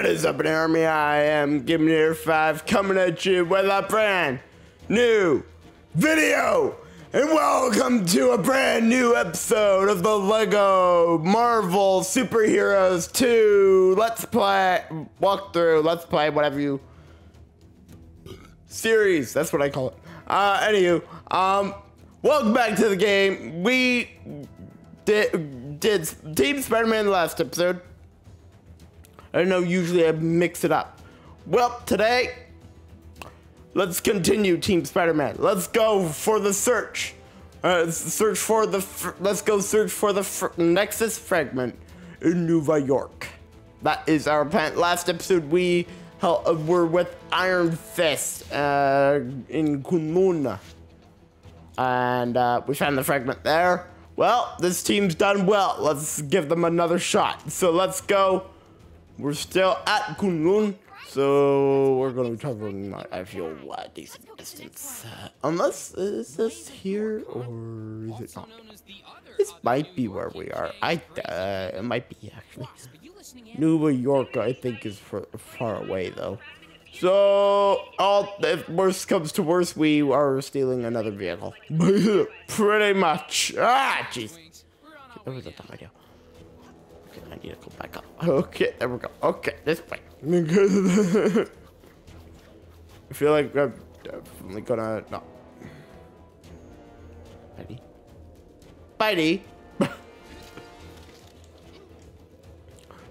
What is up, an Army? I am Gimnir 5 coming at you with a brand new video. And welcome to a brand new episode of the LEGO Marvel Superheroes 2 Let's Play, walkthrough, Let's Play, whatever you, series, that's what I call it. Uh, anywho, um, welcome back to the game. We did, did Team Spider-Man last episode. I know usually I mix it up. Well, today, let's continue Team Spider-Man. Let's go for the search. Uh, search for the, let's go search for the Nexus fragment in New York. That is our plan. Last episode, we uh, were with Iron Fist uh, in Kunlun. And uh, we found the fragment there. Well, this team's done well. Let's give them another shot. So let's go we're still at Kunlun, so we're gonna be traveling, I feel, a decent distance. Unless, is this here, or is it not? This might be where we are. I, uh, it might be, actually. New York, I think, is for, far away, though. So, all, if worst comes to worst, we are stealing another vehicle. Pretty much. Ah, jeez. That was a dumb idea. I need to go back up. Okay, there we go. Okay, this way. I feel like I'm definitely gonna no. Spidey. Spidey.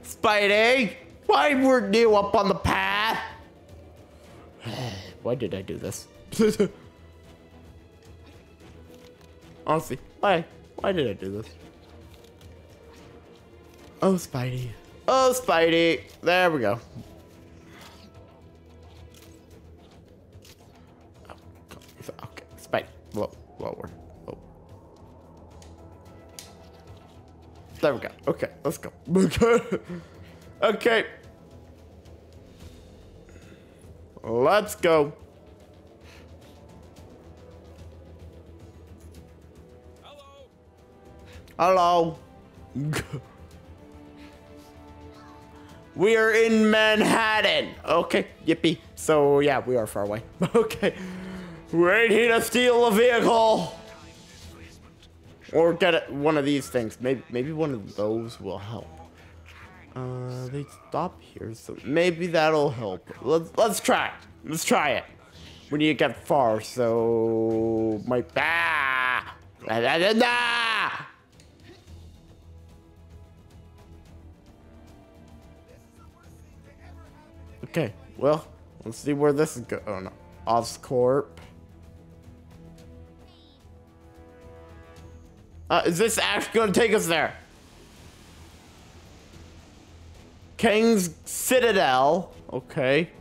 Spidey, why weren't you up on the path? why did I do this? Honestly, why? Why did I do this? Oh, Spidey. Oh, Spidey. There we go. Okay, Spidey. Low, lower. Low. There we go. Okay, let's go. okay. Let's go. Hello. Hello. We are in Manhattan. Okay, yippee. So yeah, we are far away. okay. We need to steal a vehicle. Or get one of these things. Maybe maybe one of those will help. Uh, they stop here, so maybe that'll help. Let's let's try. it. Let's try it. We need to get far, so my ah, da, da, da, da. Okay, well, let's see where this is going. Oh no, Oscorp. Uh, is this actually going to take us there? King's Citadel. Okay.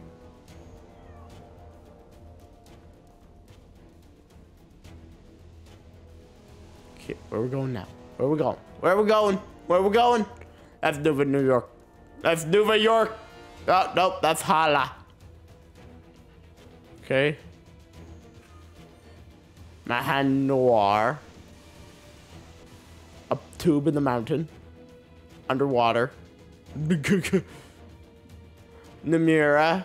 Okay, where are we going now? Where are we going? Where are we going? Where are we going? That's New York. That's New York. Oh, nope, that's Hala. Okay. Manhattan Noir. A tube in the mountain. Underwater. Namira.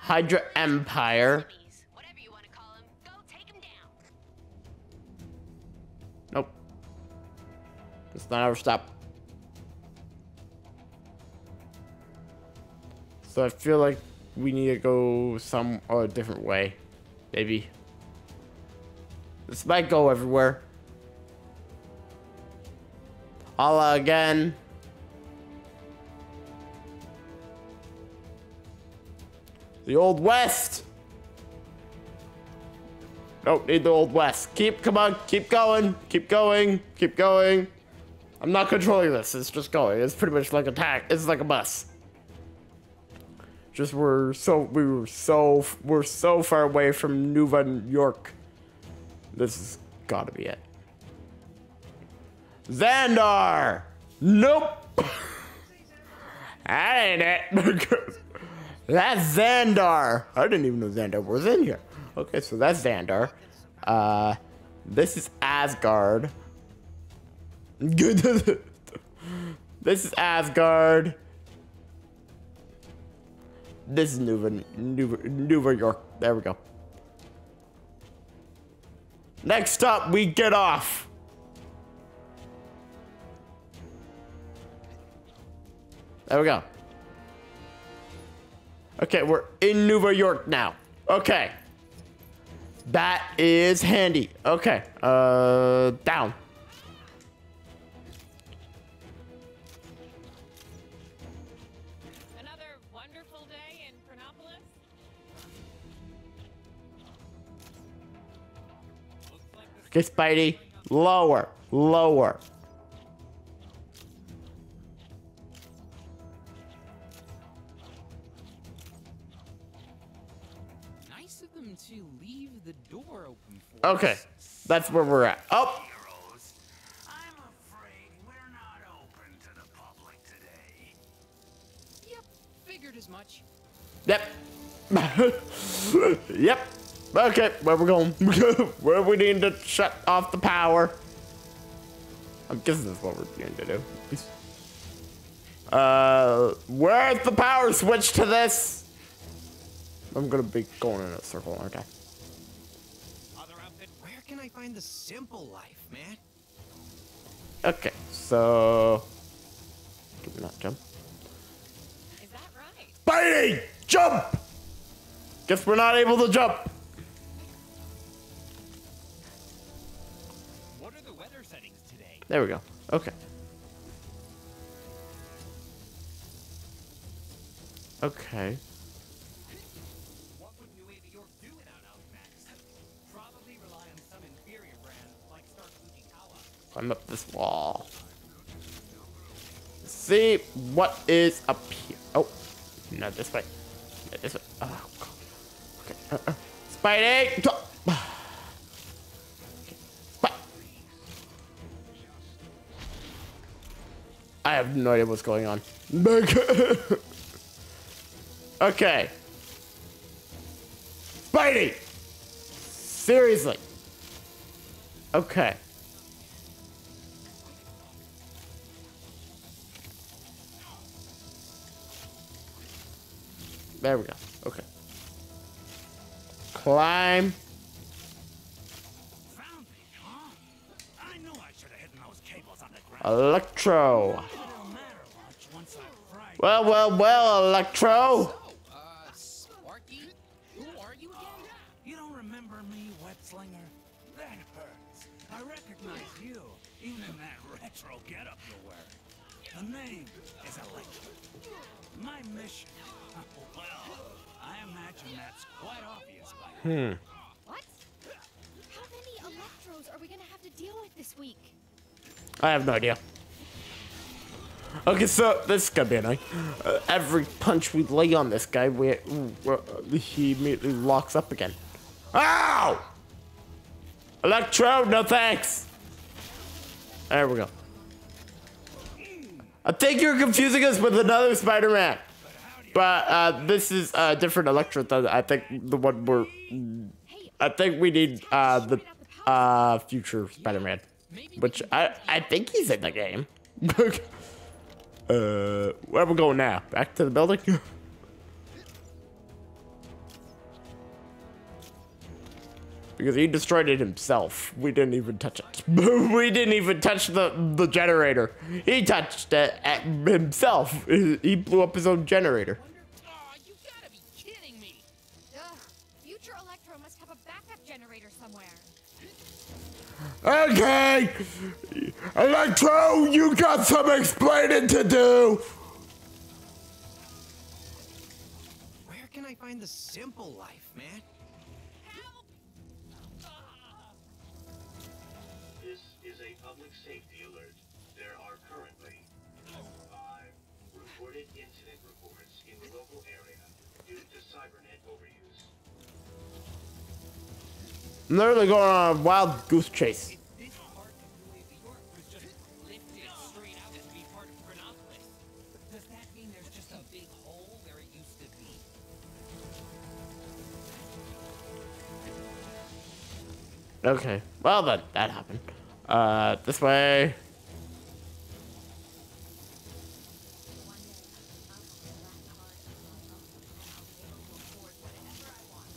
Hydra Empire. Nope. It's not our stop. So I feel like we need to go some a different way. Maybe. This might go everywhere. Hala again. The Old West. Nope, need the Old West. Keep, come on, keep going, keep going, keep going. I'm not controlling this, it's just going. It's pretty much like a tag, it's like a bus. Just we're so we were so we're so far away from New York. This has got to be it. Xandar. Nope. that ain't it. that's Xandar. I didn't even know Xandar was in here. Okay, so that's Xandar. Uh, this is Asgard. Good. This is Asgard. This is New, New, New York. There we go. Next up, we get off. There we go. Okay, we're in New York now. Okay. That is handy. Okay, uh, down. Okay, Spidey. Lower. Lower. Nice of them to leave the door open for Okay, us. that's where we're at. Oh, Heroes, I'm afraid we're not open to the public today. Yep, figured as much. yep. yep. Okay, where we going? where we need to shut off the power. I'm guessing that's what we're going to do. Uh, where's the power switch to this? I'm gonna be going in a circle, aren't I? Other outfit. Where can I find the simple life, man? Okay, so. Can we not jump? Is that right? Spidey! Jump! Guess we're not able to jump. There we go. Okay. Okay. What would Nueva York do without Alchemax? Probably rely on some inferior brand like Stark-Fujikawa. Climb up this wall. See what is up here. Oh, no, this way. No, this way. Oh, God. Okay. Uh, uh. Spidey! Have no idea what's going on. okay. Spidey! Seriously. Okay. There we go. Okay. Climb. Found Well, well, well, Electro. Oh, uh, Sparky? Who are you again? You don't remember me, Web Slinger? That hurts. I recognize you, even in that retro getup you're wearing. The name is Electro. My mission. Well, I imagine that's quite obvious by now. What? How many electros are we gonna have to deal with this week? I have no idea. Okay, so this is gonna be annoying. Uh, every punch we lay on this guy, we, we he immediately locks up again. Ow! Electro, no thanks. There we go. I think you're confusing us with another Spider-Man. But uh, this is a different Electro. Than I think the one we're. I think we need uh, the uh, future Spider-Man, which I I think he's in the game. uh, where we going now? Back to the building. because he destroyed it himself. We didn't even touch it. we didn't even touch the the generator. He touched it at himself. He blew up his own generator. Aw, you gotta be kidding me. Future Electro must have a backup generator somewhere. Okay, Electro, you got some explaining to do. Where can I find the simple life, man? Help! This is a public safety alert. There are currently five reported incident reports in the local area due to cybernet overuse. I'm literally going on a wild goose chase. Okay. Well, that, that happened. Uh, this way.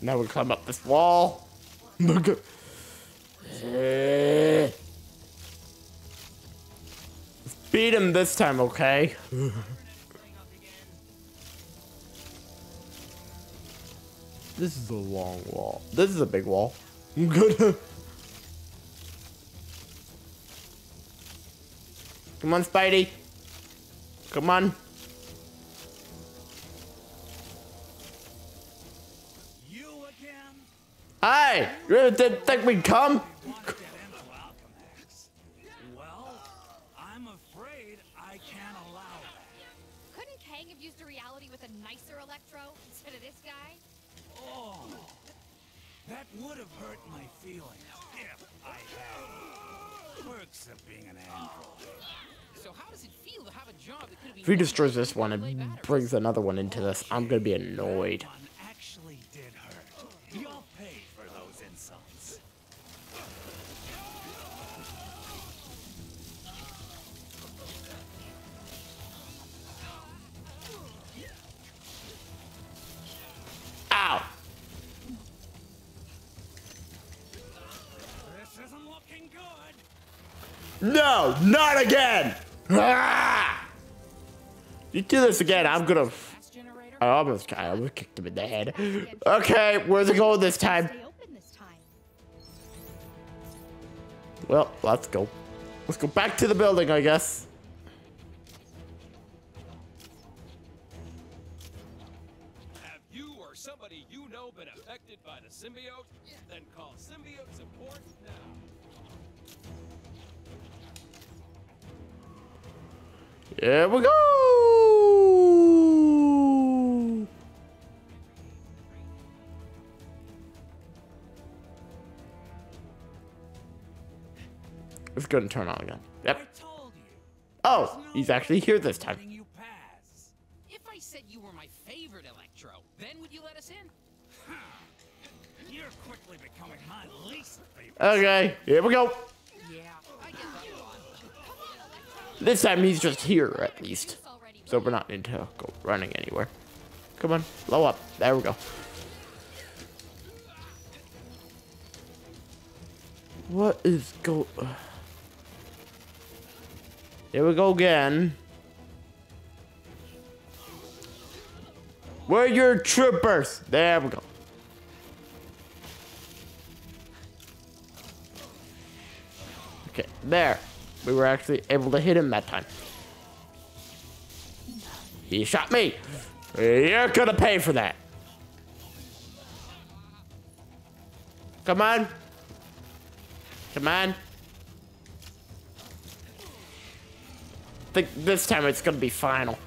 Now we climb up this wall. Look. Beat him this time, okay? this is a long wall. This is a big wall. I'm good. Come on, Spidey. Come on. You again? Hey, you really didn't think we'd come? If he destroys this one and brings another one into this, I'm gonna be annoyed. One actually did hurt. You'll pay for those insults. Ow! This isn't looking good. No, not again! Ah! You do this again, I'm gonna. I almost, I almost kicked him in the head. Okay, where's it going this time? Well, let's go. Let's go back to the building, I guess. It's gonna turn on again. Yep. I told you. Oh, he's actually here this time. You pass. If I said you were my favorite Electro, then would you let us in? You're quickly becoming my least favorite. Okay, here we go. Yeah, I get that one. This time he's just here at least. So we're not into go running anywhere. Come on, blow up. There we go. What is go? Here we go again. Where your troopers? There we go. Okay, there. We were actually able to hit him that time. He shot me. You're gonna pay for that. Come on. Come on. Think this time it's gonna be final.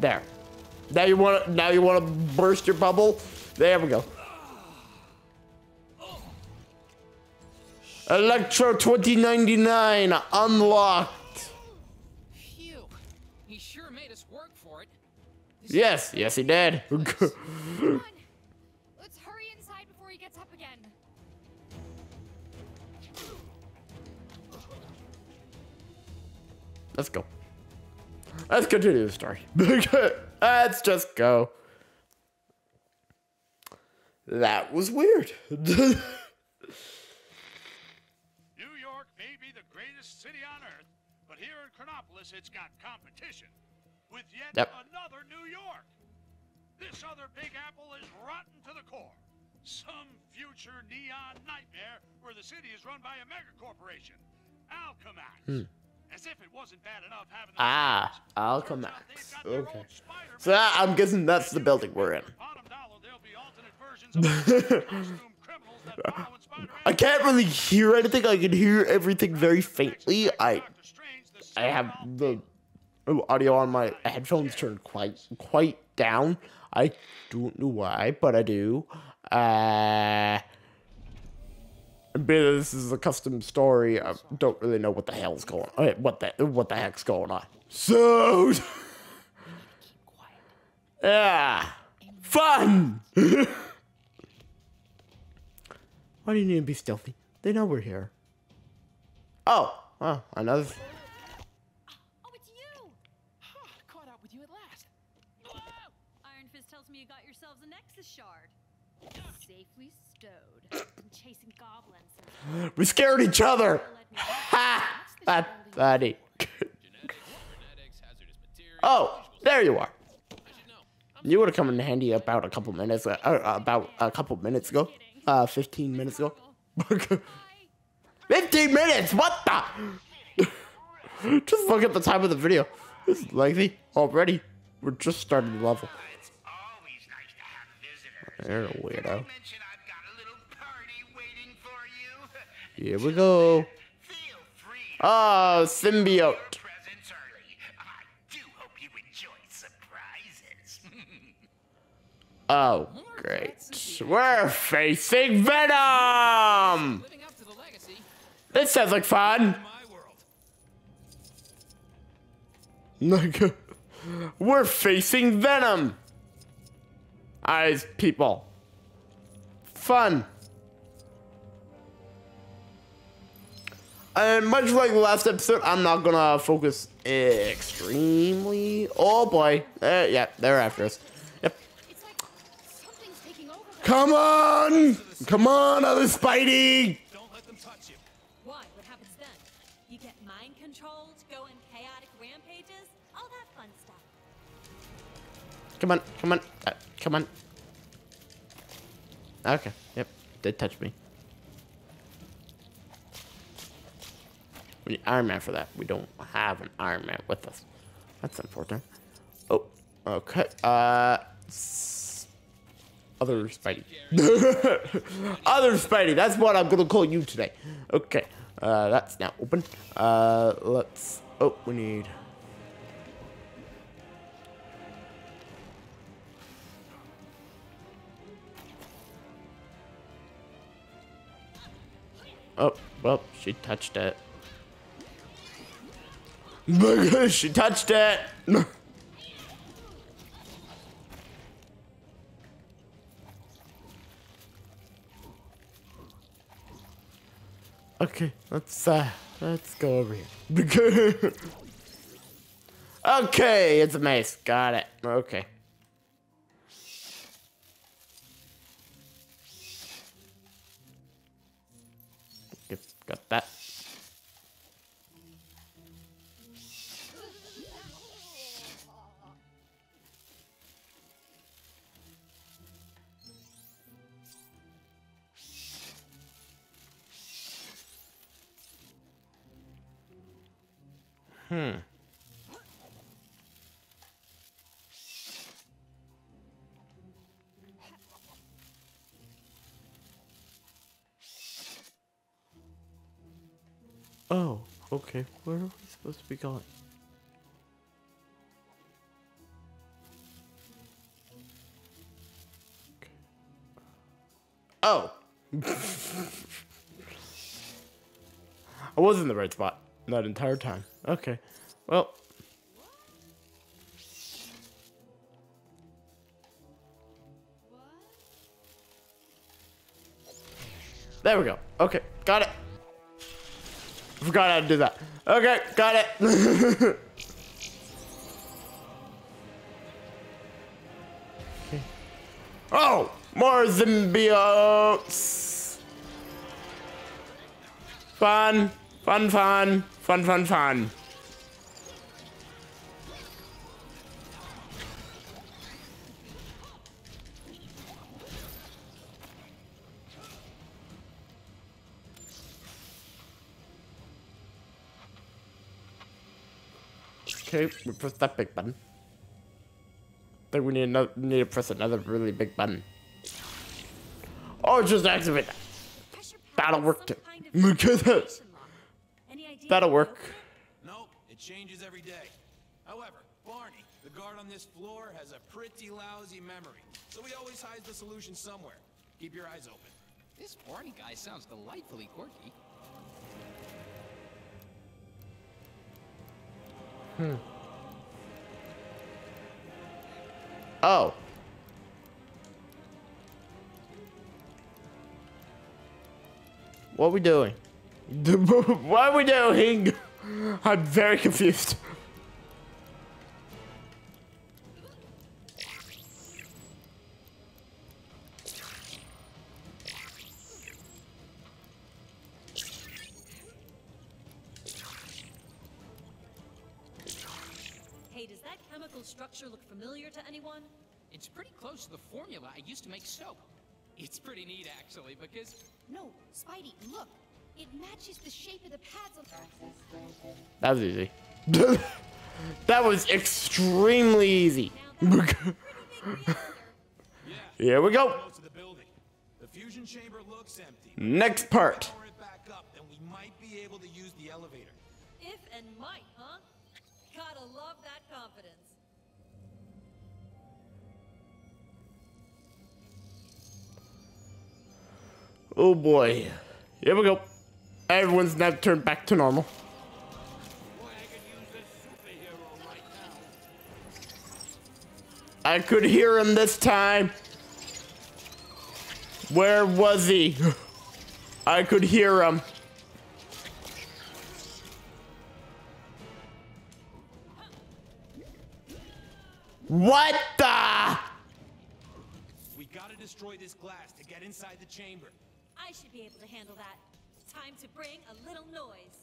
There. Now you want to now you want to burst your bubble? There we go. Electro 2099 unlocked. Phew. He sure made us work for it. Yes, yes he did. Let's go. Let's continue the story. Let's just go. That was weird. New York may be the greatest city on earth, but here in Chronopolis it's got competition with yet Yep. another New York. This other Big Apple is rotten to the core. Some future neon nightmare where the city is run by a mega corporation, Alchemax. As hmm. If it wasn't bad enough having the Ah, Turns out they've Alchemax. Okay. So that, I'm guessing that's the building we're in. Bottom dollar, there'll be alternate versions of costume criminals that follow in Spider-Man. I can't really hear anything. I can hear everything very faintly. I Doctor Strange, the I have the audio on my headphones turned quite quite down. I don't know why, but I do. Uh, but this is a custom story. I don't really know what the hell's going. On. Eh, what the what the heck's going on? So, yeah, fun. Why do you need to be stealthy? They know we're here. Oh, oh, another. Oh, it's you! Nexus shard. Safely stowed. I'm chasing goblins. We scared each other. Let me Ha! That's the funny. Genetics, hazardous materials. oh, there you are. I should know. You would have come in handy about a couple minutes, uh, uh, about a couple minutes ago. Uh, 15 minutes ago. 15 minutes? What the? just look at the time of the video. It's lengthy already. We're just starting the level. It's always nice to have visitors. You're a Did weirdo. Here we go. Feel free to Oh, symbiote. presents early. I do hope you enjoy surprises. Oh, great. We're facing Venom! Living up to the legacy. This sounds like fun. My. We're facing Venom. Eyes, people. Fun. And much like the last episode, I'm not gonna focus extremely. Oh boy. Uh, yeah, they're after us. Yep. Like something's taking over. Come on! Come on, other Spidey! Don't let them touch you. Why? What happens then? You get mind controlled, go on chaotic rampages, all that fun stuff. Come on, come on, uh, come on. Okay, yep, did touch me. Need Iron Man for that. We don't have an Iron Man with us. That's unfortunate. Oh, okay. Uh, other Spidey. other Spidey. That's what I'm gonna call you today. Okay. Uh, that's now open. Uh, let's. Oh, we need. Oh, well, she touched it. she touched it. okay, let's uh, let's go over here. okay, it's a mace. Got it. Okay. Got that. Hmm. Oh, okay. Where are we supposed to be going? Oh! I was in the right spot that entire time. Okay. Well. There we go. Okay, got it. Forgot how to do that. Okay, got it. Oh, more symbiotes. Fun, fun, fun, fun, fun, fun. Okay, we press that big button. Then we need another need to press another really big button. Oh, just activate that. That'll work too. kind Look at that. communication lock. Any idea That'll work. Nope, it changes every day. However, Barney, the guard on this floor, has a pretty lousy memory, so he always hides the solution somewhere. Keep your eyes open. This Barney guy sounds delightfully quirky. Hmm. Oh. What are we doing? why are we doing they? I'm very confused. Hey, does that chemical structure look familiar to anyone? It's pretty close to the formula I used to make soap. It's pretty neat, actually, because... No, Spidey, look! It matches the shape of the pads on That was easy. that was extremely easy. Here we go. The fusion chamber looks empty. Next part. Power it back up, then we might be able to use the elevator. If and might, huh? Gotta love that confidence. Oh boy. Here we go. Everyone's now turned back to normal. I could hear him this time. Where was he? I could hear him. What the? We gotta destroy this glass to get inside the chamber. I should be able to handle that. Time to bring a little noise.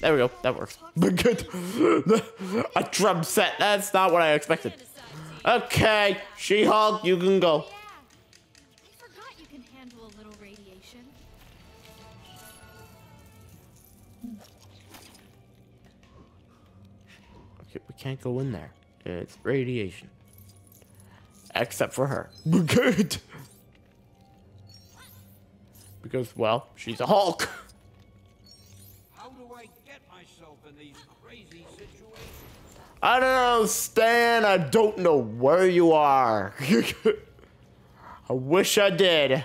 There we go. That works. But good. A drum set. That's not what I expected. Okay, She-Hulk, you can go. Yeah. I forgot you can handle a little radiation. Okay, we can't go in there. It's radiation. Except for her. Good. Because, well, she's a Hulk. How do I get myself in these crazy situations? I don't know, Stan. I don't know where you are. I wish I did.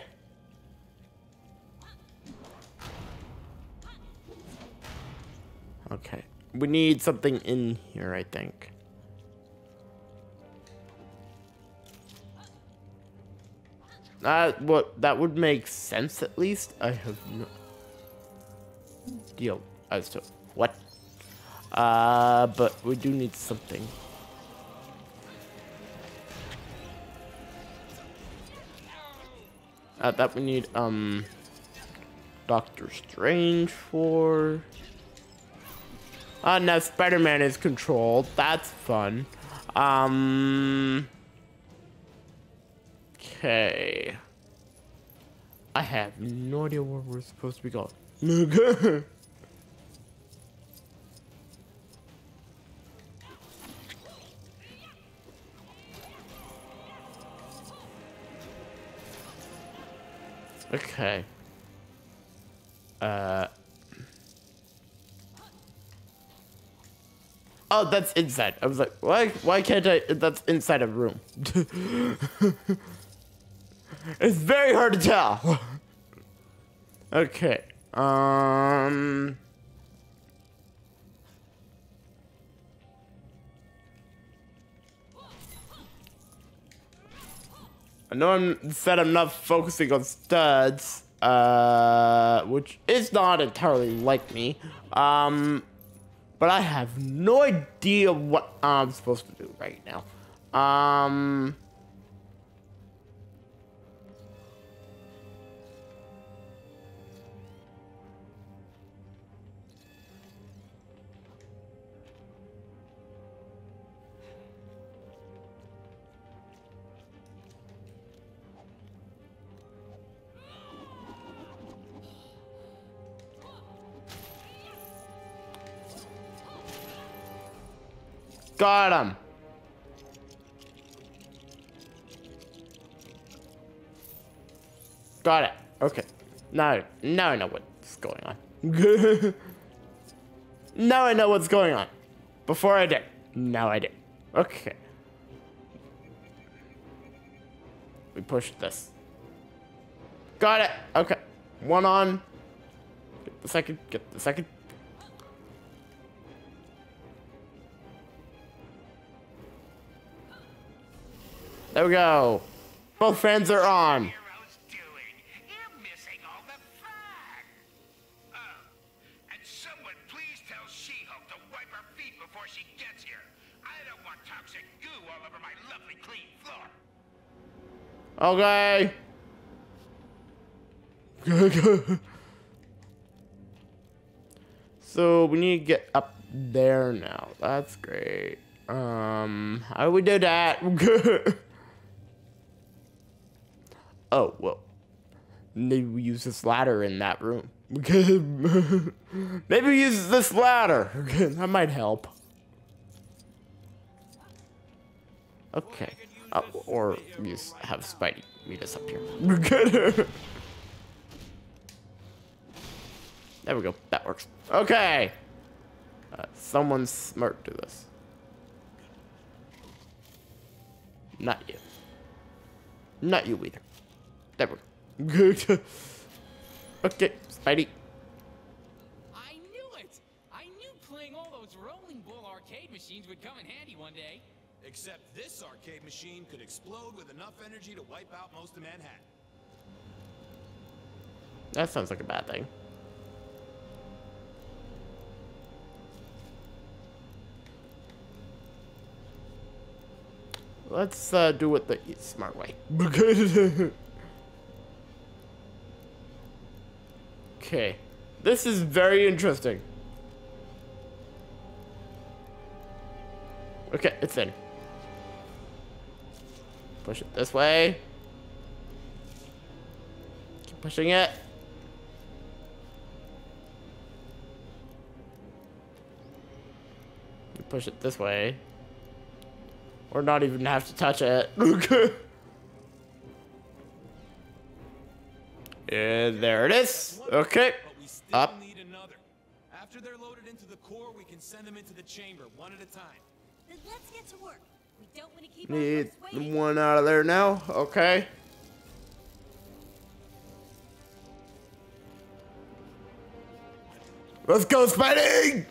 Okay. We need something in here, I think. That what that would make sense at least. I have no deal as to what. Uh, but we do need something. Uh, that we need um Doctor Strange for. Uh, now Spider-Man is controlled. That's fun. Um. Okay. I have no idea where we're supposed to be going. okay. Uh. Oh, that's inside. I was like, why? Why can't I? That's inside a room. it's very hard to tell. okay. Um. I know I'm said I'm not focusing on studs, uh, which is not entirely like me. Um, but I have no idea what I'm supposed to do right now. Um. Got him. Got it. Okay. Now, now I know what's going on. now I know what's going on. Before I did. Now I did. Okay. We pushed this. Got it. Okay. One on. Get the second. Get the second. Goo all over my lovely clean floor. Okay. So we need to get up there now. That's great. Um, how do we do that? oh, well. Maybe we use this ladder in that room. Maybe we use this ladder. that might help. Okay. Uh, or use have Spidey meet us up here. There we go. That works. Okay. Uh, someone smart do this. Not you. Not you either. There we go. Good. okay, Spidey. I knew it! I knew playing all those Rolling Bull arcade machines would come in handy one day. Except this arcade machine could explode with enough energy to wipe out most of Manhattan. That sounds like a bad thing. Let's uh, do it the smart way. okay. This is very interesting. Okay, it's in. Push it this way. Keep pushing it. Push it this way. Or not even have to touch it. and there it is. Okay. We still Up. need another. After they're loaded into the core, we can send them into the chamber, one at a time. Then let's get to work. We don't want to keep Need one out of there now. Okay. Let's go, Spidey!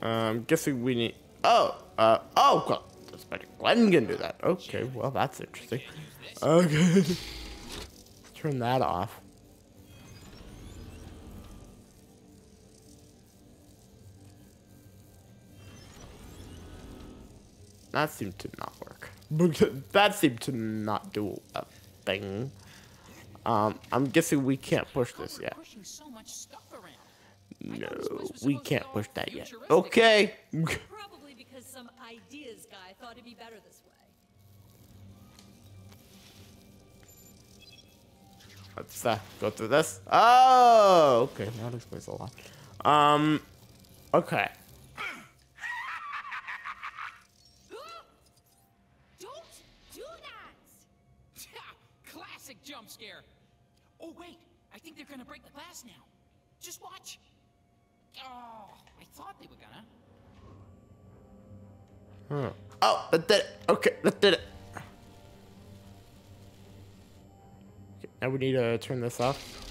Um, guessing we need. Oh, uh, oh, well, Spider Gwen can do that. Okay, well, that's interesting. Okay. Turn that off. That seemed to not work. that seemed to not do a thing. Um, I'm guessing we can't push this yet. pushing so much stuff around. No, this place was we can't push that yet. Okay. Probably because some ideas guy thought it'd be better this way. Let's uh, go through this. Oh, okay. That explains a lot. Um, okay. Don't do that! Classic jump scare. Oh wait, I think they're gonna break the glass now. Just watch. Oh, I thought they were gonna. Huh. Oh, that did it. Okay, that did it. Okay, now we need to turn this off.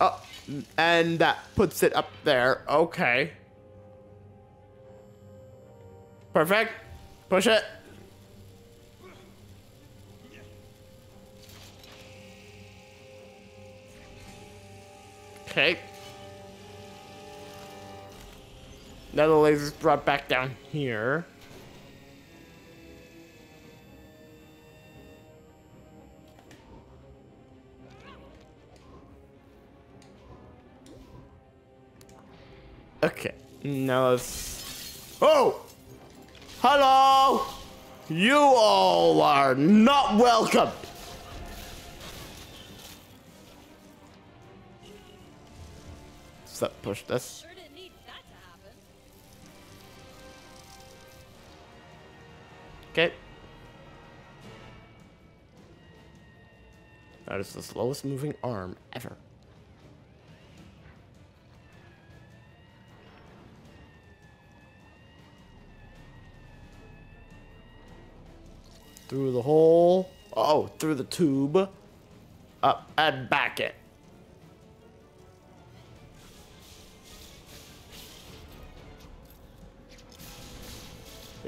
Oh, and that puts it up there. Okay. Perfect. Push it. Okay. Now the laser's brought back down here. Okay, now let's... Oh! Hello! You all are not welcome! Does that push this? That is the slowest moving arm ever. Through the hole. Oh, through the tube. Up and back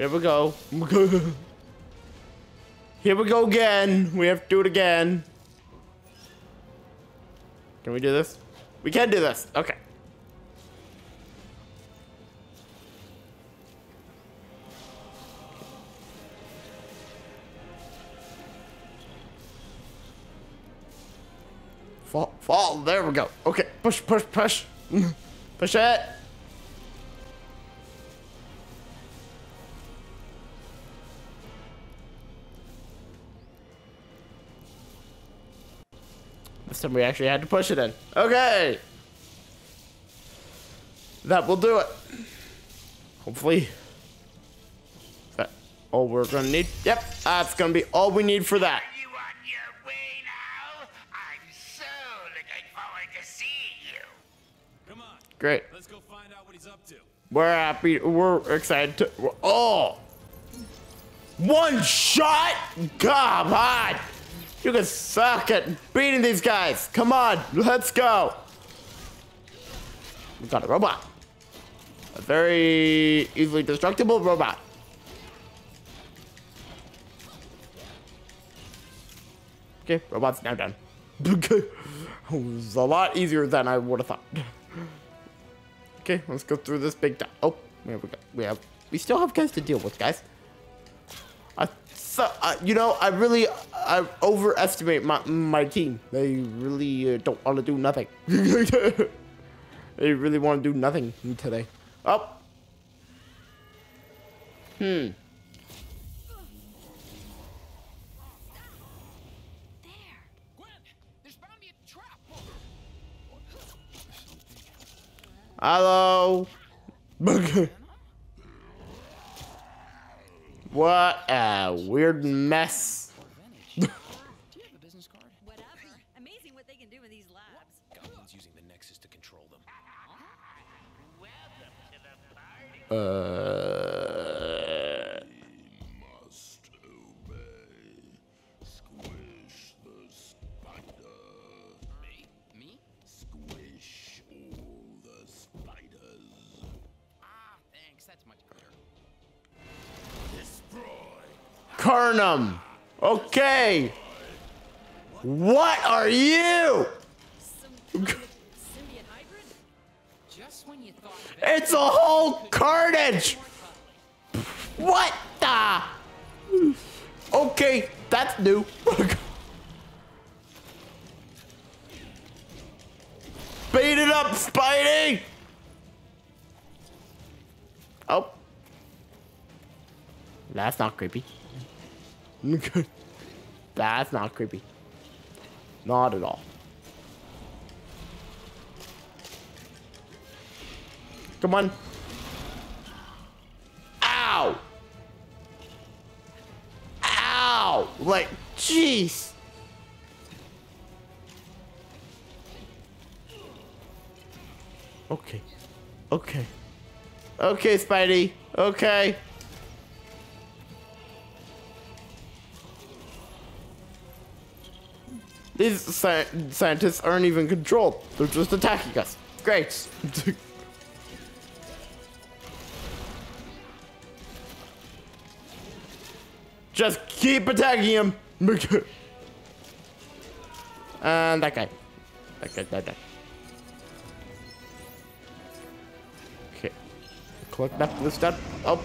Here we go. Here we go again. We have to do it again. Can we do this? We can do this. Okay. Fall, fall. There we go. Okay. Push, push, push. push it. This time we actually had to push it in. Okay. That will do it. Hopefully. Is that all we're gonna need? Yep, that's gonna be all we need for that. You on your way now? I'm so looking forward to seeing you. Come on, Great. let's go find out what he's up to. We're happy. We're excited to. Oh! One shot? Come on! You can suck at beating these guys. Come on, let's go. We got a robot. A very easily destructible robot. Okay, robot's now done. It was a lot easier than I would have thought. Okay, let's go through this big. Oh, there we go. We have. We still have guys to deal with, guys. I so uh, you know I really I overestimate my my team. They really uh, don't want to do nothing. they really want to do nothing today. Oh. Hmm. There's what a weird mess. Do you have a business card? Whatever. Amazing what they can do in these labs. Goblin's using the Nexus to control them. Uh. Carnom. Okay. What are you? It's a whole carnage. What the? Okay, that's new. Beat it up, Spidey! Oh. That's not creepy. That's not creepy. Not at all. Come on. Ow! Ow! Like, jeez. Okay. Okay. Okay, Spidey. Okay. These sci scientists aren't even controlled. They're just attacking us. Great. Just keep attacking him. and that guy. That guy, that guy. Okay. Collect that blue stuff. Oh.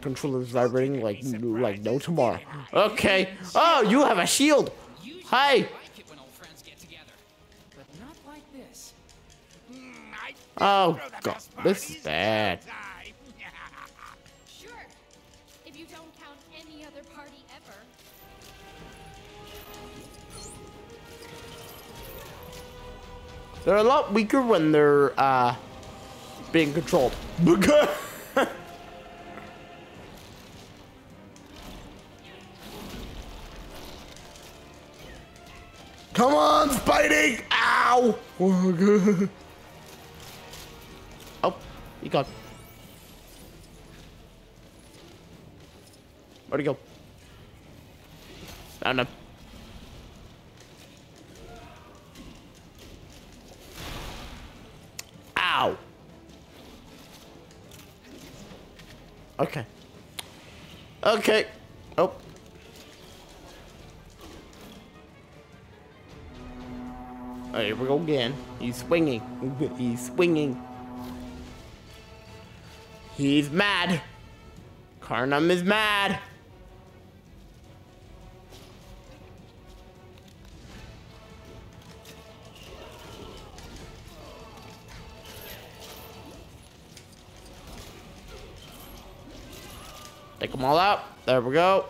Controller's vibrating like like no tomorrow. Okay. Oh, you have a shield. Usually Hi. I like it when old friends get together. But not like this. Oh god, this is bad. Sure. If you don't count any other party ever. They're a lot weaker when they're uh being controlled. Come on, Spidey! Ow! oh, he gone. Where'd he go? Found him. Ow! Okay. Okay. Oh. Oh, here we go again. He's swinging. He's swinging. He's mad. Carnom is mad. Take them all out. There we go.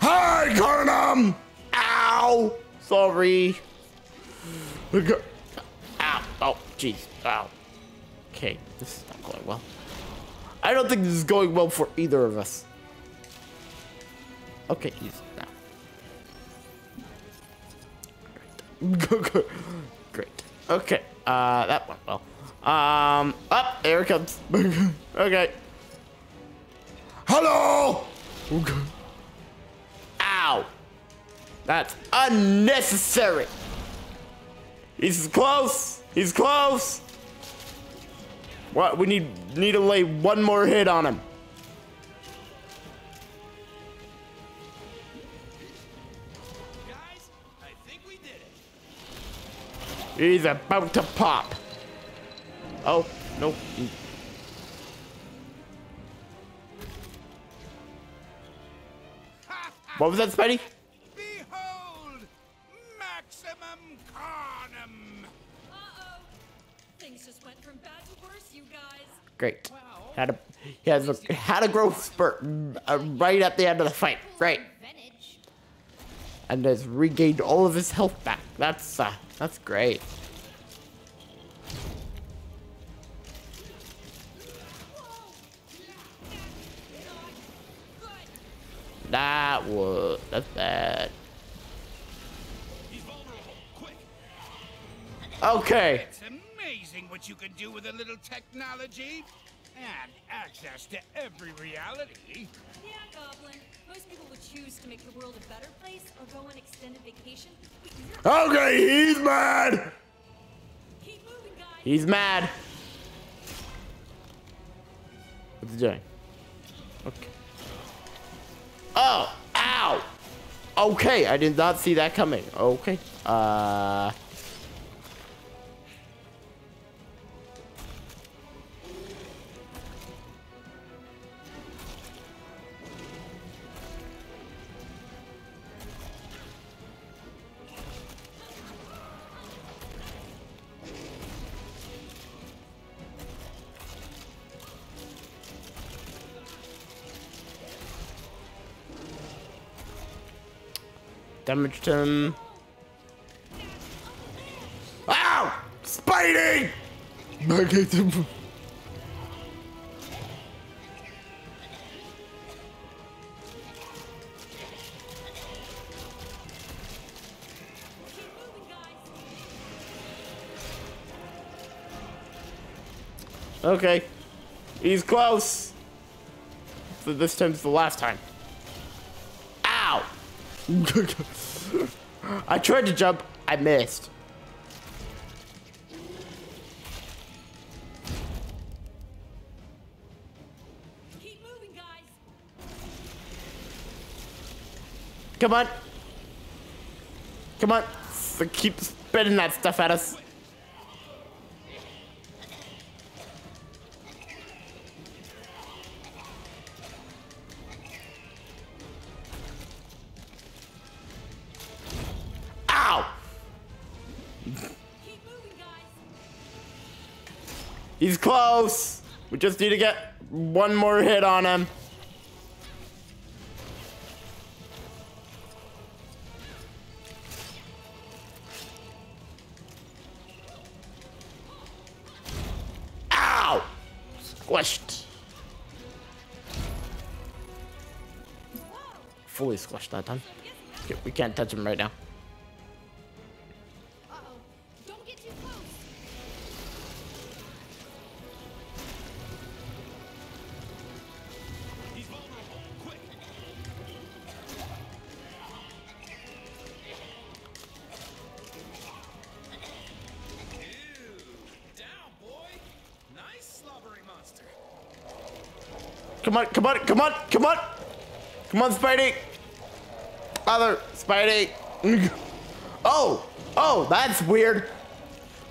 Hi, Carnom. Ow! Sorry. Ow. Oh, jeez. Ow. Okay, this is not going well. I don't think this is going well for either of us. Okay, easy now. Great. Okay, uh, that went well. Um, up, here it comes. okay. Hello! Okay. Ow! That's unnecessary! He's close! He's close! What? We need need to lay one more hit on him. He's about to pop. Oh, no. What was that, Spidey? Great. Had a he has a had a growth spurt uh, right at the end of the fight. Great. And has regained all of his health back. That's uh, that's great. That was that's bad. Okay. It's amazing what you can do with a little technology and access to every reality. Yeah, Goblin. Most people would choose to make the world a better place or go on extended vacation. Okay, he's mad. keep moving, guys. He's mad. What's he doing? Okay. Oh, ow. Okay, I did not see that coming. Okay. Uh. Damaged him. Ow! Spidey! Back at him. Keep moving, guys. Okay. He's close. So this time's the last time. I tried to jump. I missed. Keep moving, guys. Come on. Come on. So keep spitting that stuff at us. Close. We just need to get one more hit on him. Ow! Squished. Fully squished that time. We can't touch him right now. Come on, come on, come on, come on! Come on, Spidey! Other Spidey! Oh! Oh, that's weird!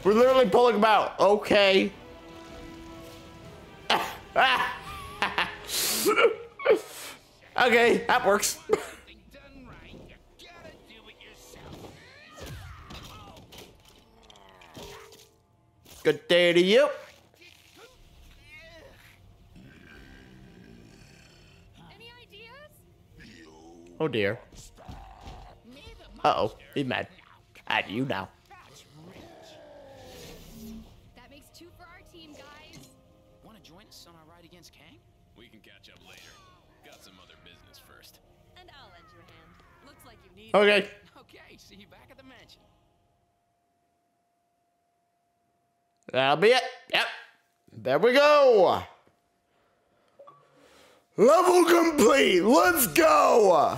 We're literally pulling him out. Okay. okay, that works. Good day to you. Oh dear. Uh-oh, he's mad. At you now. That makes two for our team, guys. Want to join us on our ride against Kang? We can catch up later. Got some other business first. And I'll lend you a hand. Looks like you need Okay. Okay, see you back at the mansion. That'll be it. Yep. There we go. Level complete. Let's go.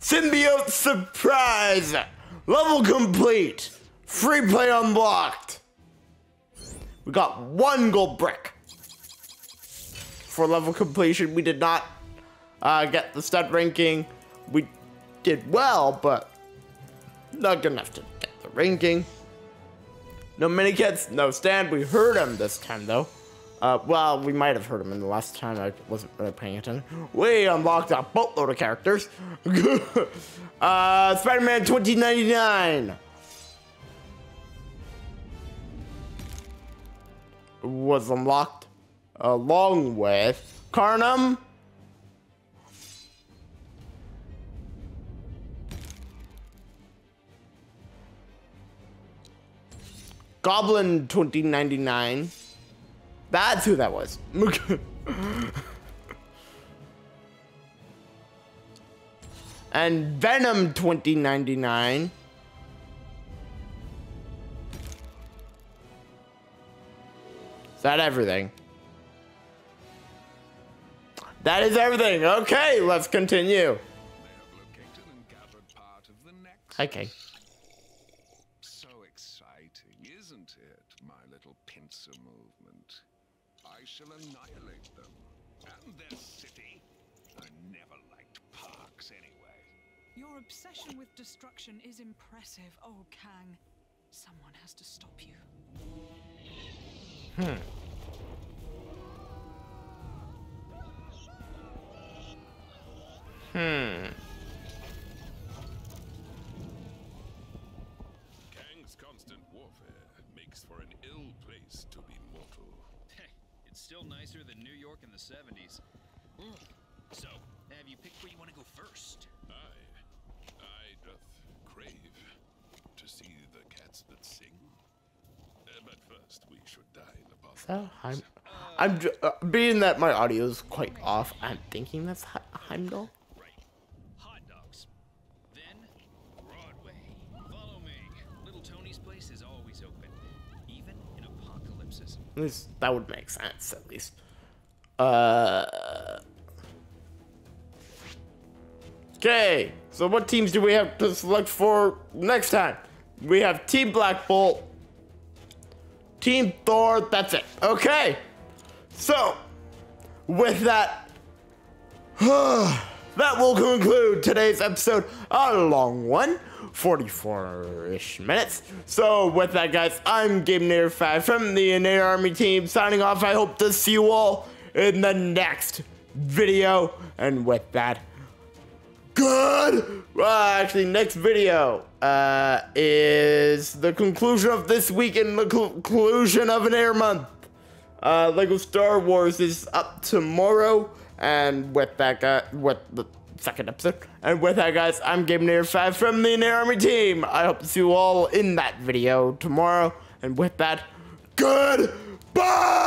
Symbiote surprise. Level complete. Free play unblocked! We got one gold brick. For level completion, we did not uh, get the stud ranking. We did well, but not good enough to get the ranking. No mini kits, no stand. We heard him this time though. Uh, well, we might have heard him in the last time. I wasn't really paying attention. We unlocked a boatload of characters. uh, Spider-Man 2099 was unlocked along with Carnom. Goblin 2099. That's who that was. and Venom 2099. Is that everything? That is everything. Okay, let's continue. They obsession with destruction is impressive, oh Kang. Someone has to stop you. Hmm. Hmm. Kang's constant warfare makes for an ill place to be mortal. it's still nicer than New York in the 70s. So, have you picked where you want to go first? I, I doth crave to see the cats that sing. Uh, but first, we should dine upon. So I'm, I'm j- uh, being that my audio is quite off. I'm thinking that's He- Heimdall. Hot dogs. Then, Broadway. Follow me. Little Tony's place is always open, even in apocalypses. At least that would make sense. At least. Uh. Okay. So what teams do we have to select for next time? We have Team Black Bolt. Team Thor. That's it. Okay. So, with that, that will conclude today's episode. A long one, 44-ish minutes. So with that, guys, I'm Game Nader 5 from the Inator Army team signing off. I hope to see you all in the next video. And with that, good. Well, actually, next video uh, is the conclusion of this week and the conclusion of an air month. Uh, Lego Star Wars is up tomorrow, and with that, guy, with the second episode, and with that, guys, I'm Game Nader 5 from the Nair Army team. I hope to see you all in that video tomorrow, and with that, good goodbye.